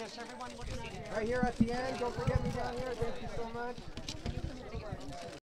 Everyone looking at. Right here at the end. Don't forget me down here. Thank you so much.